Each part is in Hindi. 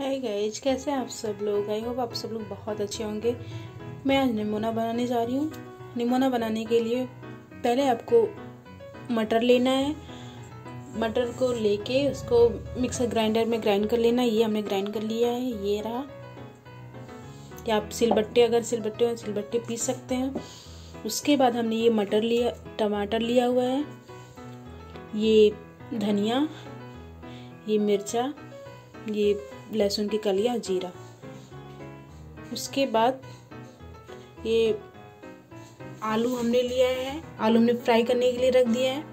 हाय गाइज़ कैसे हैं आप सब लोग? आई होप आप सब लोग बहुत अच्छे होंगे। मैं आज निमोना बनाने जा रही हूँ। निमोना बनाने के लिए पहले आपको मटर लेना है। मटर को लेके उसको मिक्सर ग्राइंडर में ग्राइंड कर लेना। ये हमने ग्राइंड कर लिया है, ये रहा। या आप सिलबट्टे, अगर सिलबट्टे हो, सिलबट्टे पीस सकते हैं। उसके बाद हमने ये मटर लिया, टमाटर लिया हुआ है। ये धनिया, ये मिर्चा, ये लहसुन की कलिया जीरा। उसके बाद ये आलू हमने लिया है। आलू हमने फ्राई करने के लिए रख दिया है।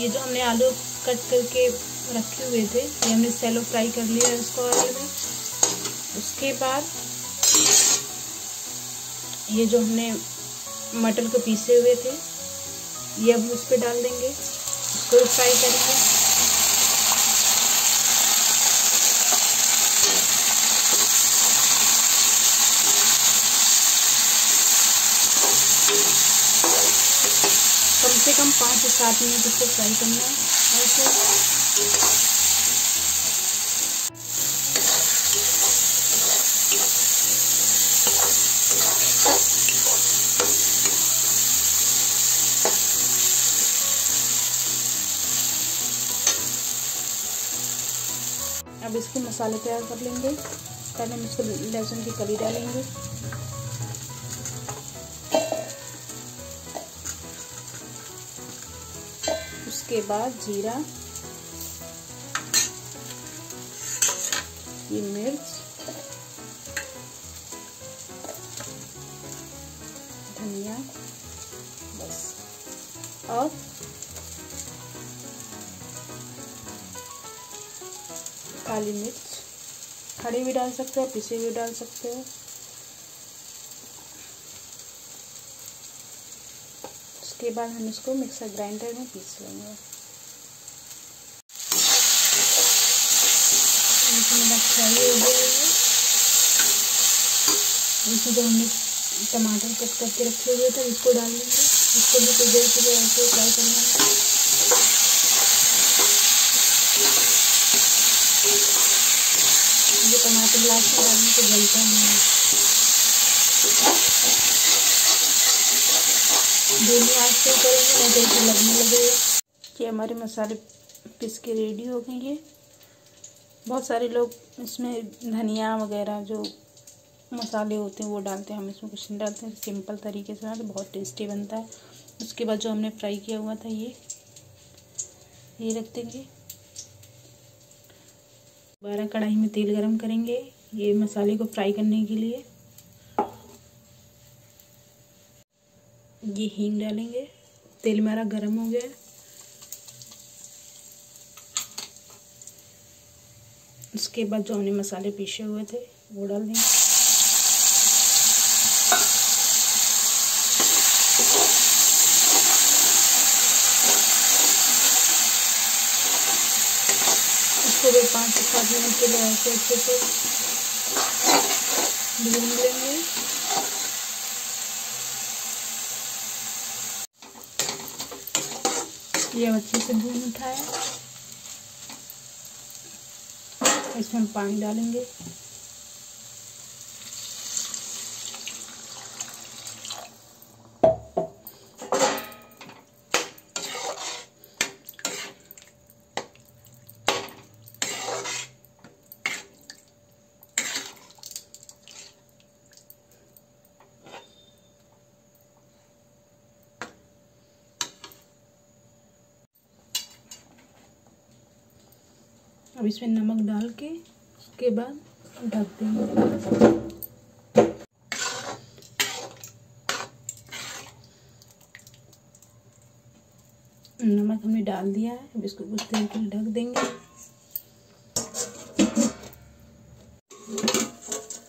ये जो हमने आलू कट करके रखे हुए थे, ये हमने सेलो फ्राई कर लिया है उसको ऑयल में। उसके बाद ये जो हमने मटर को पीसे हुए थे, ये अब उस पर डाल देंगे। उसको फ्राई करेंगे कम से कम पाँच से सात मिनट इसको फ्राई करना है ऐसे अब इसके मसाले तैयार कर लेंगे। पहले हम इसको लहसुन की कली डालेंगे। उसके बाद जीरा, ये मिर्च, धनिया, बस। और काली मिर्च खड़े भी डाल सकते हो, पिसे भी डाल सकते हो। उसके बाद हम इसको मिक्सर ग्राइंडर में पीस लेंगे। फ्राई हो गया है इसमें जो हमने टमाटर कट करके रखे हुए थे उसको डाल लेंगे इसको भी कुछ देर के लिए ऐसे फ्राई करना है ये टमाटर लास्ट में डालने से जलता नहीं है धीमी आँच पे करेंगे नहीं तो लगने लगेगा कि हमारे मसाले पिस के रेडी हो गए ये बहुत सारे लोग इसमें धनिया वगैरह जो मसाले होते हैं वो डालते हैं। हम इसमें कुछ नहीं डालते हैं। सिंपल तरीके से बनाते बहुत टेस्टी बनता है। उसके बाद जो हमने फ्राई किया हुआ था ये ये रख देंगे। दोबारा कढ़ाई में तेल गरम करेंगे ये मसाले को फ्राई करने के लिए। ये हींग डालेंगे। तेल मेरा गर्म हो गया। उसके बाद जो हमने मसाले पीसे हुए थे, वो डाल देंगे। इसको भी पाँच से सात मिनट के लिए ऐसे अच्छे से भून लेंगे। ये अच्छे से भून उठाया। इसमें हम पानी डालेंगे। अब इसमें नमक डाल के उसके बाद ढक देंगे। नमक हमने डाल दिया है, अब इसको कुछ देर के लिए ढक देंगे।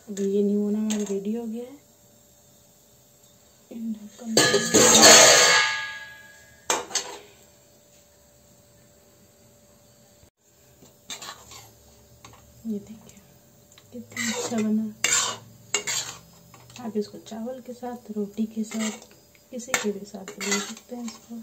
अभी ये निमोना हमारा रेडी हो गया है। ये देखिए, कितना अच्छा बना। आप इसको चावल के साथ, रोटी के साथ, किसी के भी साथ ले सकते हैं इसको।